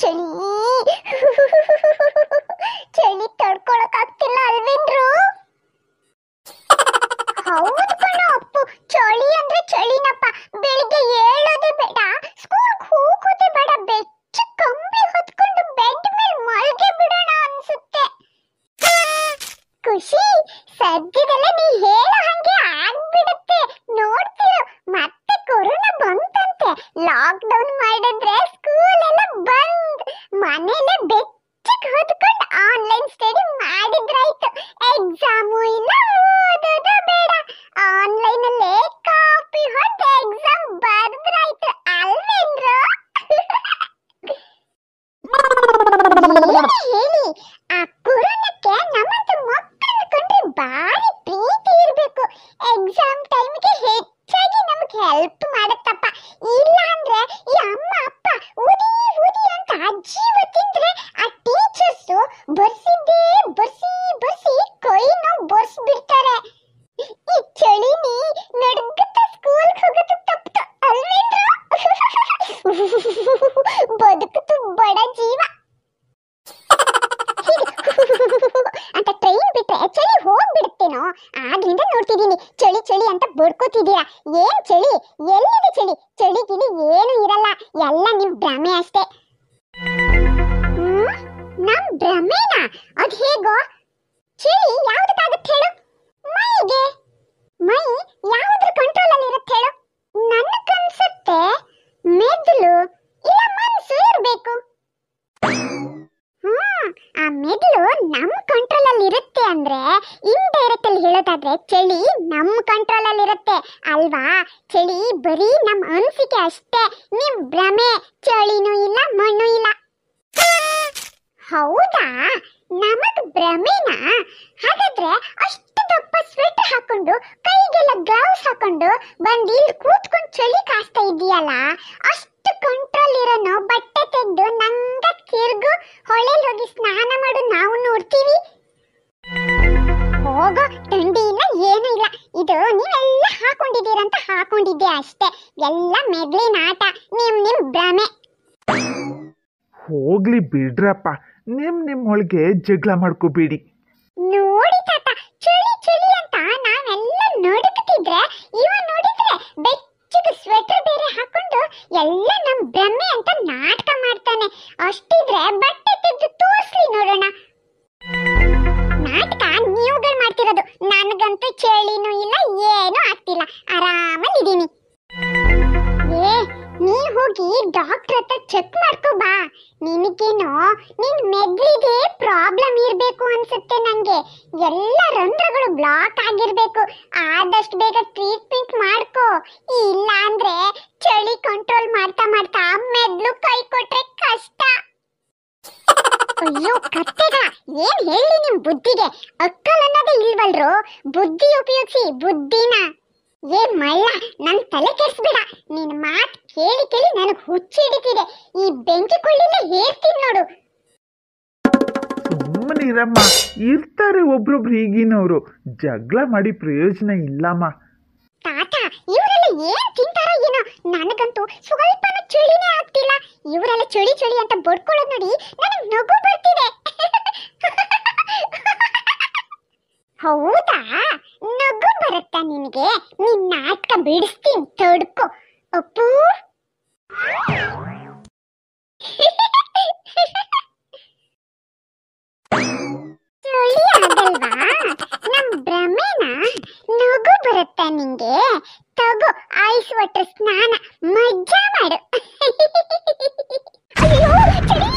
ಚಳಿ lock down ಮಾಡಿದ್ರೆ school ಎಲ್ಲ ಬಂದ್ ಮನೇಲೆ ಬೆಚ್ಚಕ್ ಹೊತ್ಕೊಂಡು ಆನ್ಲೈನ್ ಸ್ಟಡಿ ಮಾಡಿದ್ರಾಯ್ತು. ಎಕ್ಸಾಮು ಇಲ್ಲ ಆಗ್ಲಿಂದ ನೋಡ್ತಿದ್ದೀನಿ. ಚಳಿ ಚಳಿ ಅಂತ ಬಡ್ಕೋತಿದ್ದೀರಾ? ಏನ್ ಚಳಿ? ಎಲ್ಲಿದೆ ಚಳಿ? ಚಳಿ, ಗಿಳಿ ಏನು ಇರಲ್ಲ. ಎಲ್ಲ ನಿಮ್ ಭ್ರಮೆ ಅಷ್ಟೇ? ನಮ್ ಭ್ರಮೆನಾ? ಅದ್ ಹೇಗೋ ಚಳಿ ಯಾವ್ದಕ್ಕಾಗತ್ತೆ ಹೇಳು ಮೈಗೆ ಮೈ ಯಾವ್ದ್ರ ಕಂಟ್ರೋಲ್ ಅಲ್ಲಿ ಇರುತ್ತೆ ಹೇಳು ನನಗನ್ಸುತ್ತೆ ಮೆದುಳು ಇಲ್ಲ ಮನ್ಸು ಇರ್ಬೇಕು ಹ್ಮ್ ಆ ಮೆದುಳು ನಮ್ ಕಂಟ್ರೋಲ್ ಅಲ್ಲಿ ಇರುತ್ತೆ ಅಂದ್ರೆ ಹೇಳೋದಾದ್ರೆ ಚಳಿ ನಮ್ ಕಂಟ್ರೋಲ್ ಅಲ್ಲಿ ಇರುತ್ತೆ. ಅಲ್ವಾ? ಚಳಿ ಬರೀ ನಮ್ ಅನ್ಸಿಕೆ ಅಷ್ಟೇ. ನಿಮ್ ಭ್ರಮೆ, ಚಳಿನೂ ಇಲ್ಲ, ಮಣ್ಣು ಇಲ್ಲ. ಹೌದಾ? ನಮಗ್ ಭ್ರಮೆನಾ? ಹಾಗಾದ್ರೆ ಅಷ್ಟು ದಪ್ಪ ಸ್ವೆಟರ್ ಹಾಕೊಂಡು, ಕೈಗೆಲ್ಲ ಗ್ಲೌಸ್ ಹಾಕೊಂಡು ಬಂದು ಇಲ್ಲಿ ಕೂತ್ಕೊಂಡು ಚಳಿ ಕಾಸ್ತಾ ಇದೆಯಲ್ಲ ಅಷ್ಟು ಕಂಟ್ರೋಲ್ ಇರೋನು ಬಟ್ಟೆ ತೆಗೆದು ನಂಗ ತಿರ್ಗು ಹೊಳೆಲ್ ಹೋಗಿ ಸ್ನಾನ ಮಾಡು ಎಲ್ಲ ಮೆದ್ಲಿನ ಆಟ ನಿಮ್ ನಿಮ್ ಭ್ರಮೆ. ಹೋಗ್ಲಿ ಬಿಡ್ರಪ್ಪ ನಿಮ್ ನಿಮ್ ಒಳಗೆ ಜಗಳ ಮಾಡ್ಕೋಬೇಡಿ. ನೋಡಿ ತಾತ ಚಳಿ ಚಳಿ ಅಂತ ನಾವೆಲ್ಲ ನಡುಕ್ತಿದ್ರೆ ಇವ ನೋಡಿದ್ರೆ ಬೆಚ್ಚಗೆ ಸ್ವೆಟರ್ ಬೇರೆ ಹಾಕೊಂಡು ಎಲ್ಲ ನಮ್ ಭ್ರಮೆ ಅಂತ ನಾಟಕ ಮಾಡ್ತಾನೆ. ಅಷ್ಟಿದ್ರೆ ಬಟ್ಟೆ ತೆಗೆದು ತೋರ್ಸ್ಲಿ ನೋಡೋಣ. ನಾಟಕ ನೀವುಗಳು ಮಾಡ್ತಿರೋದು ನನಗಂತೂ ಚಳಿನೂ ಇಲ್ಲ ಏನೂ ಆಗ್ತಿಲ್ಲ. ನೀ ಹೋಗಿ ಡಾಕ್ಟರ್ ಹತ್ರ ಚೆಕ್ ಮಾಡ್ಕೋ ಬಾ. ನಿನಗೇನೋ ನಿನ್ ಮೆದ್ಳಿಗೆ ಪ್ರಾಬ್ಲಮ್ ಇರ್ಬೇಕು ಅನ್ಸುತ್ತೆ ನಂಗೆ. ಎಲ್ಲ ರಂಧ್ರಗಳು ಬ್ಲಾಕ್ ಆಗಿರ್ಬೇಕು. ಆದಷ್ಟು ಬೇಗ ಟ್ರೀಟ್ಮೆಂಟ್ ಮಾಡ್ಕೋ. ಇಲ್ಲ ಅಂದ್ರೆ ಚಳಿ ಕಂಟ್ರೋಲ್ ಮಾಡ್ತಾ ಮಾಡ್ತಾ ಮೆದುಳು ಕೈ ಕೊಟ್ರೆ ಕಷ್ಟ. ಅಯ್ಯೋ, ಕತ್ತೆಗ, ಏನ್ ಹೇಳಿ ನಿಮ್ ಬುದ್ಧಿಗೆ? ಅಕ್ಕಲ್ ಅನ್ನೋದೇ ಇಲ್ವಲ್ರು? ಬುದ್ಧಿ ಉಪಯೋಗಿಸಿ, ಬುದ್ಧಿನ. ಏ ಮಳ್ಳ ನನ್ ತಲೆ ಕೆಡ್ಸ್ಬೇಡ. ನಿನ್ ಮಾತ್ ಕೇಳಿ ಕೇಳಿ ಹುಚ್ಚಿ ಹಿಡಿತಿದೆ. ಈ ಬೆಂಕಿ ಕೊಳ್ಳಿಂದ ಹೇಳ್ತೀನಿ ನೋಡು. ಸುಮ್ಮನೆ ಇರಮ್ಮ. ಇರ್ತಾರೆ ಒಬ್ರೊಬ್ರು ಈಗಿನವರು. ಜಗಳ ಮಾಡಿ ಪ್ರಯೋಜನ ಇಲ್ಲಮ್ಮ. ತಾತ ಇವರೆಲ್ಲ ಏನ್ ತಿಂತಾರೋ ಏನೋ. ನನಗಂತೂ ಸ್ವಲ್ಪನೂ ಚಳಿನೇ ಆಗ್ತಿಲ್ಲ. ಇವರೆಲ್ಲ ಚಳಿ ಚಳಿ ಅಂತ ಬಡ್ಕೊಳ್ಳೋದ್ ನೋಡಿ ನನಗೆ ನಗು ಬರ್ತಿದೆ. ಹೌದಾ? ನಗು ಬರುತ್ತಾ ನಿನಗೆ? ನಿನ್ನ ನಾಟಕ ಬಿಡಿಸ್ತೀನಿ ತಡ್ಕೋ. ಅಪ್ಪು? ಚಳಿ ಆಗಲ್ವಾ ನಮ್ ಭ್ರಮೆನ ನಗು ಬರುತ್ತಾ ನಿಂಗೆ? ತಗೋ ಐಸ್ ವಾಟರ್ ಸ್ನಾನ, ಮಜ್ಜಾ ಮಾಡು. ಅಯ್ಯೋ, ಚಳಿ.